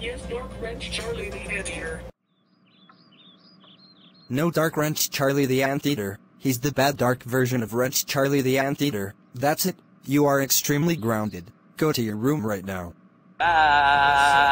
Yes, Dark Wrench Charlie the Anteater. No Dark Wrench Charlie the Anteater. He's the bad dark version of Wrench Charlie the Anteater. That's it. You are extremely grounded. Go to your room right now. Ah.